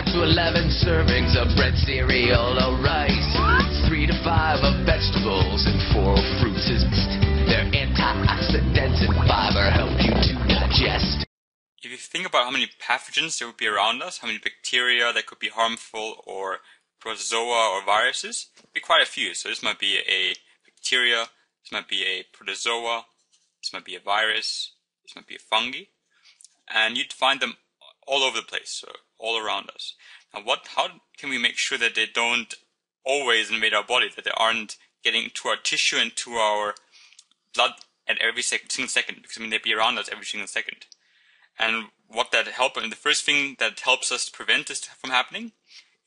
5 to 11 servings of bread, cereal, or rice. 3 to 5 of vegetables and 4 fruits is best. Their antioxidants and fiber help you to digest. If you think about how many pathogens there would be around us, how many bacteria that could be harmful, or protozoa or viruses, it'd be quite a few. So this might be a bacteria, this might be a protozoa, this might be a virus, this might be a fungi, and you'd find them all over the place, so all around us. Now, what? How can we make sure that they don't always invade our body, that they aren't getting to our tissue and to our blood at every single second? Because I mean, they'd be around us every single second. And what that help? Mean, the first thing that helps us prevent this from happening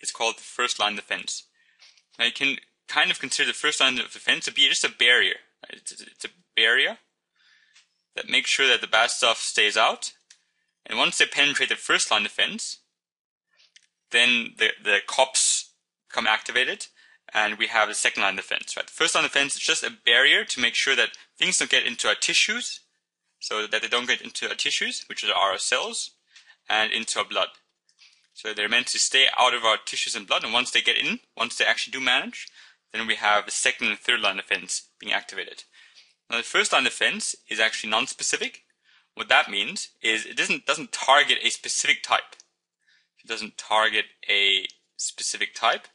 is called the first line defense. Now, you can kind of consider the first line of defense to be just a barrier. It's, it's a barrier that makes sure that the bad stuff stays out. And once they penetrate the first line defense, then the, the cops come activated and we have a second line of defense, right? The first line of defense is just a barrier to make sure that things don't get into our tissues, so that they don't get into our tissues, which are our cells, and into our blood. So they're meant to stay out of our tissues and blood, and once they get in, once they actually do manage, then we have the second and third line of defense being activated. Now the first line of defense is actually non-specific. What that means is it doesn't doesn't target a specific type. It doesn't target a specific type.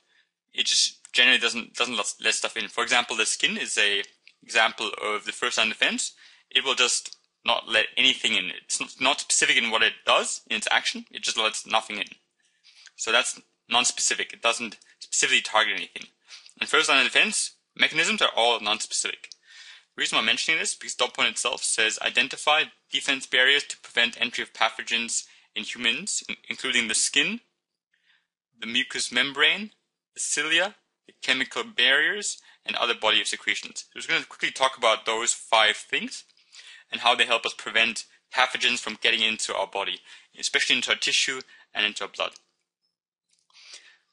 It just generally doesn't doesn't let, stuff in. For example, the skin is a example of the first line defense. It will just not let anything in. It's not, not specific in what it does in its action. It just lets nothing in. So that's non-specific. It doesn't specifically target anything. And first line of defense mechanisms are all non-specific. The reason why I'm mentioning this because dot point itself says identify defense barriers to prevent entry of pathogens in humans, including the skin, the mucous membrane, the cilia, the chemical barriers, and other body secretions. So we're going to quickly talk about those five things and how they help us prevent pathogens from getting into our body, especially into our tissue and into our blood.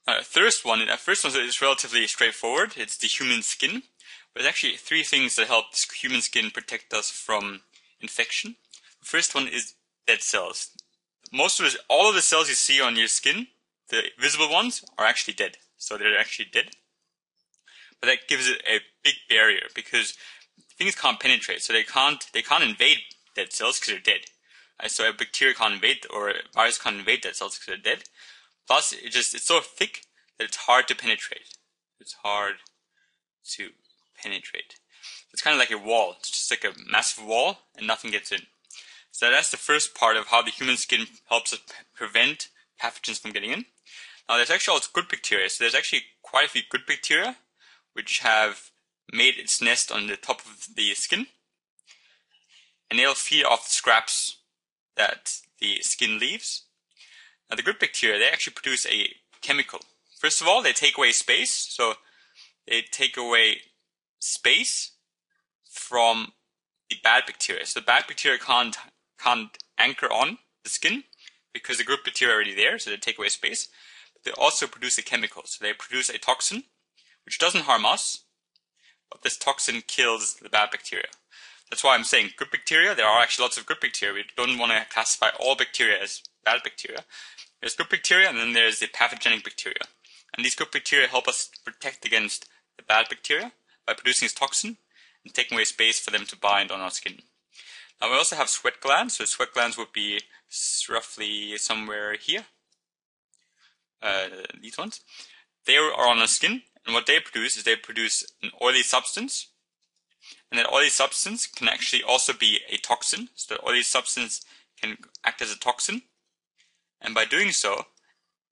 Uh, first one, that first one is relatively straightforward. It's the human skin. But there's actually three things that help human skin protect us from infection. The first one is dead cells. Most of the, all of the cells you see on your skin, the visible ones, are actually dead. So they're actually dead. But that gives it a big barrier because things can't penetrate. So they can't they can't invade dead cells because they're dead. So a bacteria can't invade or a virus can't invade dead cells because they're dead. Plus, it just it's so thick that it's hard to penetrate. It's hard to penetrate. It's kind of like a wall. It's just like a massive wall, and nothing gets in. So that's the first part of how the human skin helps us prevent pathogens from getting in. Now, there's actually also good bacteria. So there's actually quite a few good bacteria which have made its nest on the top of the skin, and they'll feed off the scraps that the skin leaves. Now, the good bacteria, they actually produce a chemical. First of all, they take away space, so they take away space from the bad bacteria. So the bad bacteria can't can't anchor on the skin because the good bacteria are already there, so they take away space. But they also produce a chemical. So they produce a toxin, which doesn't harm us, but this toxin kills the bad bacteria. That's why I'm saying good bacteria. There are actually lots of good bacteria. We don't want to classify all bacteria as bad bacteria. There's good bacteria, and then there's the pathogenic bacteria. And these good bacteria help us protect against the bad bacteria by producing this toxin and taking away space for them to bind on our skin. We also have sweat glands. So sweat glands would be roughly somewhere here. Uh, these ones. They are on the skin, and what they produce is they produce an oily substance. And that oily substance can actually also be a toxin. So the oily substance can act as a toxin. And by doing so,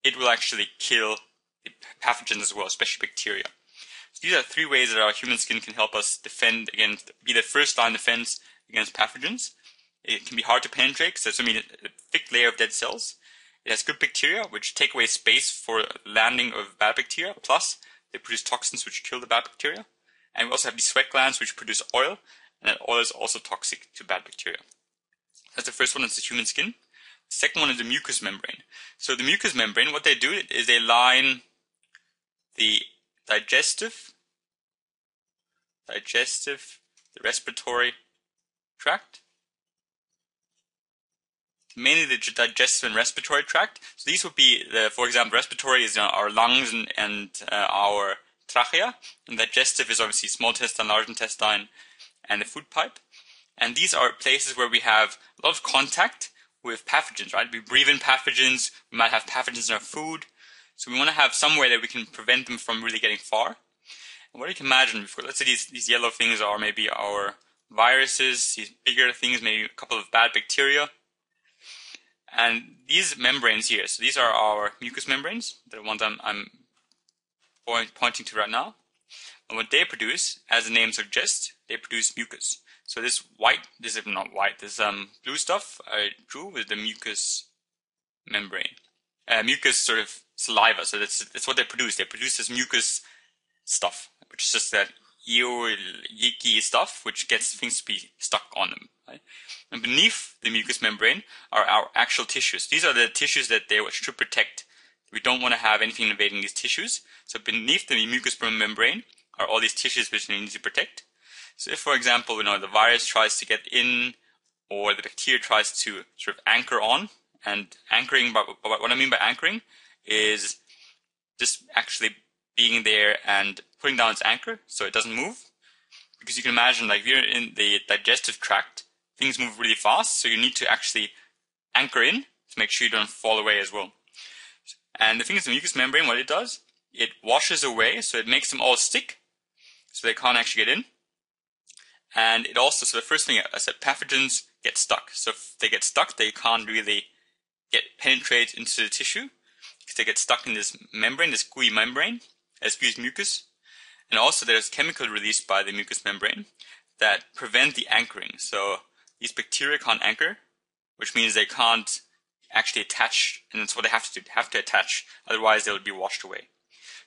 it will actually kill the pathogens as well, especially bacteria. So these are three ways that our human skin can help us defend against, be the first line of defense against pathogens. It can be hard to penetrate because there's mean, a uh, thick layer of dead cells. It has good bacteria, which take away space for landing of bad bacteria. Plus, they produce toxins which kill the bad bacteria. And we also have these sweat glands which produce oil, and that oil is also toxic to bad bacteria. That's the first one, it's the human skin. The Second one is the mucous membrane. So the mucous membrane, what they do is they line the digestive, digestive, the respiratory tract, mainly the digestive and respiratory tract. So these would be, the, for example, respiratory is our lungs and, and uh, our trachea, and digestive is obviously small intestine, large intestine, and the food pipe. And these are places where we have a lot of contact with pathogens, right? We breathe in pathogens, we might have pathogens in our food, so we want to have some way that we can prevent them from really getting far. And what do you can imagine, before, let's say these, these yellow things are maybe our viruses, these bigger things, maybe a couple of bad bacteria. And these membranes here, so these are our mucous membranes, the ones I'm, I'm point, pointing to right now. And what they produce, as the name suggests, they produce mucus. So this white, this is not white, this um, blue stuff I drew with the mucus membrane. Uh, mucus sort of saliva, so that's, that's what they produce. They produce this mucus stuff, which is just that eel, yicky stuff, which gets things to be stuck on them. Right? And beneath the mucous membrane are our actual tissues. These are the tissues that they should protect. We don't want to have anything invading these tissues. So beneath the mucous membrane are all these tissues which we need to protect. So if, for example, you know, the virus tries to get in or the bacteria tries to sort of anchor on, and anchoring, what I mean by anchoring is just actually being there and putting down its anchor so it doesn't move. Because you can imagine, like, if you're in the digestive tract, things move really fast, so you need to actually anchor in to make sure you don't fall away as well. And the thing is, the mucous membrane, what it does, it washes away, so it makes them all stick, so they can't actually get in. And it also, so the first thing I said, pathogens get stuck. So if they get stuck, they can't really get penetrate into the tissue because they get stuck in this membrane, this gooey membrane, gooey mucus. And also there's chemical released by the mucous membrane that prevent the anchoring. So these bacteria can't anchor, which means they can't actually attach, and that's what they have to do, have to attach, otherwise they'll be washed away.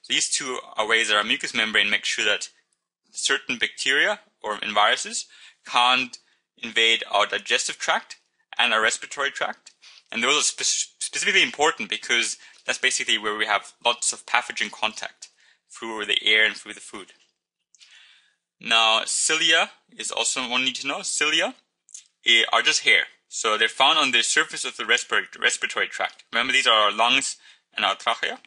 So these two are ways that our mucous membrane makes sure that certain bacteria or viruses can't invade our digestive tract and our respiratory tract. And those are spe- specifically important because that's basically where we have lots of pathogen contact through the air and through the food. Now, cilia is also one need to know. Cilia eh, are just hair. So they're found on the surface of the respiratory tract. Remember, these are our lungs and our trachea.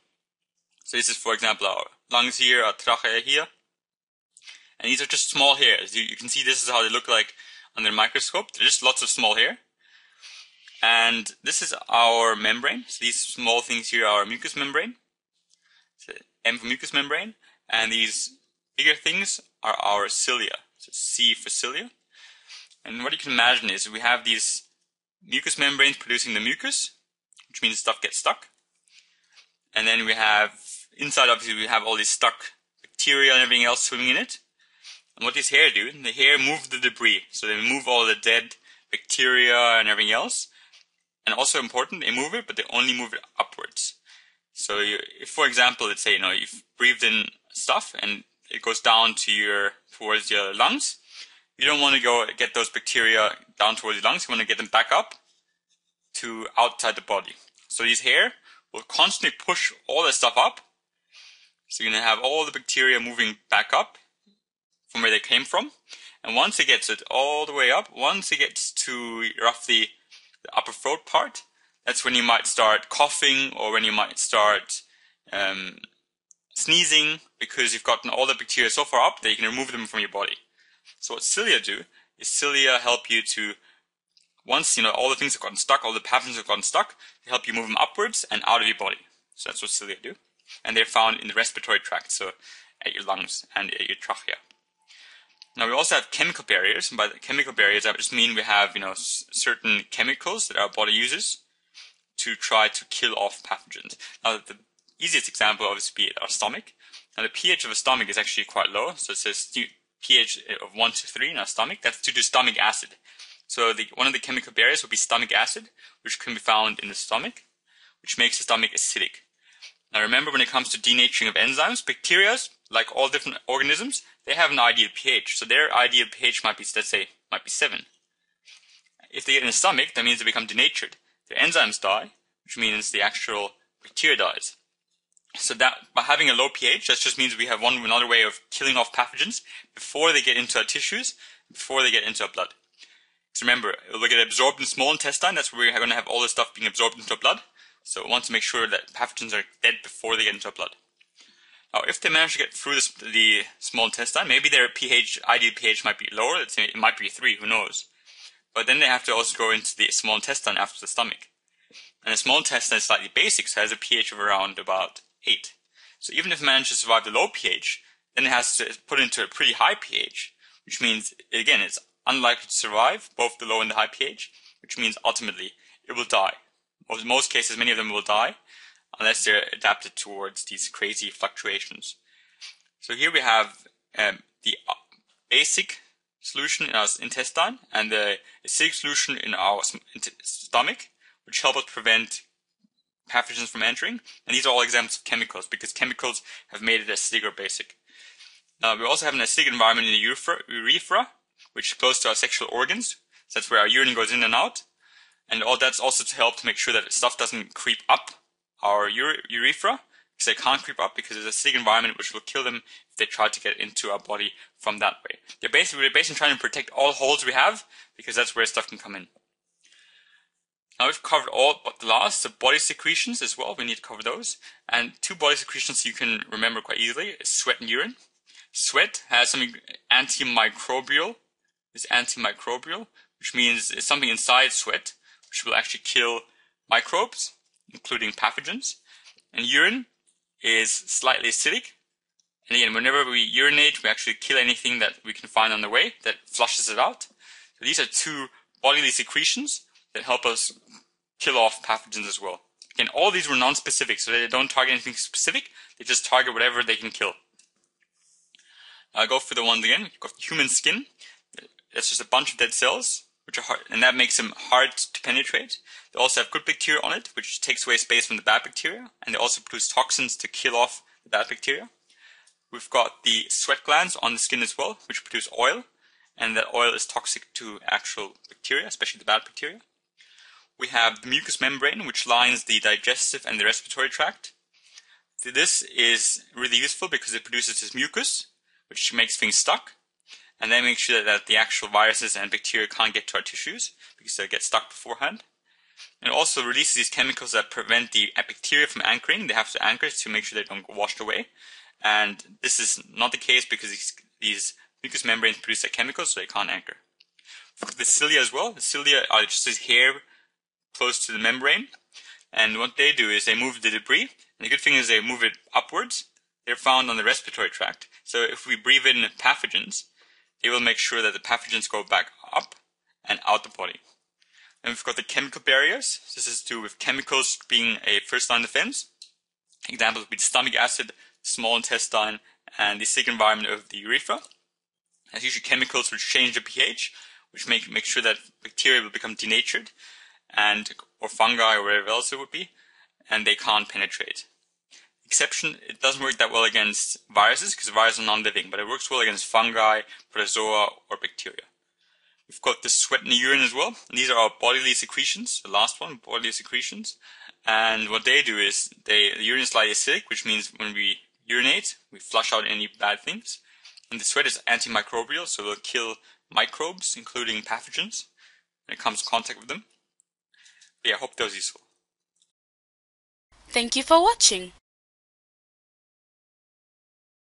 So this is, for example, our lungs here, our trachea here. And these are just small hairs. You, you can see this is how they look like under a microscope. They're just lots of small hair. And this is our membrane. So these small things here are our mucous membrane. So M for mucous membrane. And these bigger things are our cilia. So C for cilia. And what you can imagine is we have these mucous membranes producing the mucus, which means stuff gets stuck. And then we have, inside obviously we have all these stuck bacteria and everything else swimming in it. And what these hair do, the hair move the debris. So they move all the dead bacteria and everything else. And also important, they move it, but they only move it upwards. So you, if, for example, let's say, you know, you've breathed in stuff and it goes down to your, towards your lungs, you don't want to go get those bacteria down towards your lungs. You want to get them back up to outside the body. So these hair will constantly push all that stuff up. So you're going to have all the bacteria moving back up from where they came from. And once it gets it all the way up, once it gets to roughly the upper throat part, that's when you might start coughing or when you might start um, sneezing because you've gotten all the bacteria so far up that you can remove them from your body. So what cilia do is cilia help you to once you know all the things have gotten stuck, all the pathogens have gotten stuck, they help you move them upwards and out of your body. So that's what cilia do, and they're found in the respiratory tract, so at your lungs and at your trachea. Now we also have chemical barriers, and by the chemical barriers I just mean we have you know certain chemicals that our body uses to try to kill off pathogens. Now the easiest example obviously be our stomach. Now the pH of a stomach is actually quite low, so it says pH of one to three in our stomach. That's due to stomach acid. So the, one of the chemical barriers would be stomach acid, which can be found in the stomach, which makes the stomach acidic. Now remember when it comes to denaturing of enzymes, bacteria, like all different organisms, they have an ideal pH. So their ideal pH might be, let's say, might be 7. If they get in the stomach, that means they become denatured. Their enzymes die, which means the actual bacteria dies. So that by having a low pH, that just means we have one another way of killing off pathogens before they get into our tissues, before they get into our blood. So remember, it will get absorbed in small intestine. That's where we're going to have all this stuff being absorbed into our blood. So we want to make sure that pathogens are dead before they get into our blood. Now, if they manage to get through this, the small intestine, maybe their pH, ideal pH might be lower. It might be 3, who knows. But then they have to also go into the small intestine after the stomach. And the small intestine is slightly basic, so it has a pH of around about 8. So even if it manages to survive the low pH, then it has to put into a pretty high pH, which means, again, it's unlikely to survive both the low and the high pH, which means ultimately it will die. In most cases, many of them will die unless they're adapted towards these crazy fluctuations. So here we have um, the uh, basic solution in our intestine and the acidic solution in our stomach, which help us prevent pathogens from entering. And these are all examples of chemicals because chemicals have made it acidic or basic. Now we also have an acidic environment in the urethra, which is close to our sexual organs. So that's where our urine goes in and out. And all that's also to help to make sure that stuff doesn't creep up our urethra because they can't creep up because there's a acidic environment which will kill them they try to get into our body from that way. They're basically, we're basically trying to protect all holes we have because that's where stuff can come in. Now we've covered all but the last, the body secretions as well. We need to cover those. And two body secretions you can remember quite easily is sweat and urine. Sweat has something antimicrobial. It's antimicrobial, which means it's something inside sweat which will actually kill microbes including pathogens. And urine is slightly acidic. And again, whenever we urinate, we actually kill anything that we can find on the way that flushes it out. So these are two bodily secretions that help us kill off pathogens as well. Again, all these were non-specific, so they don't target anything specific. They just target whatever they can kill. I'll go for the ones again. Human skin. That's just a bunch of dead cells which are hard, and that makes them hard to penetrate. They also have good bacteria on it, which takes away space from the bad bacteria, and they also produce toxins to kill off the bad bacteria. We've got the sweat glands on the skin as well, which produce oil, and that oil is toxic to actual bacteria, especially the bad bacteria. We have the mucous membrane, which lines the digestive and the respiratory tract. This is really useful because it produces this mucus, which makes things stuck and then makes sure that the actual viruses and bacteria can't get to our tissues because they get stuck beforehand. And also releases these chemicals that prevent the bacteria from anchoring. They have to anchor to make sure they don't get washed away. And this is not the case because these, mucous membranes produce a chemical, so they can't anchor. The cilia as well, the cilia are just this hair close to the membrane. And what they do is they move the debris. And the good thing is they move it upwards. They're found on the respiratory tract. So if we breathe in pathogens, they will make sure that the pathogens go back up and out the body. And we've got the chemical barriers. This is to do with chemicals being a first line defense. Examples would be stomach acid, small intestine, and the sick environment of the urethra. As usually chemicals which change the pH, which make, make sure that bacteria will become denatured, and or fungi or whatever else it would be, and they can't penetrate exception, it doesn't work that well against viruses because viruses are non-living, but it works well against fungi, protozoa, or bacteria. We've got the sweat and the urine as well. And these are our bodily secretions, the last one, bodily secretions. And what they do is they, the urine is slightly acidic, which means when we urinate, we flush out any bad things. And the sweat is antimicrobial, so it'll kill microbes, including pathogens, when it comes to contact with them. But yeah, I hope that was useful. Thank you for watching.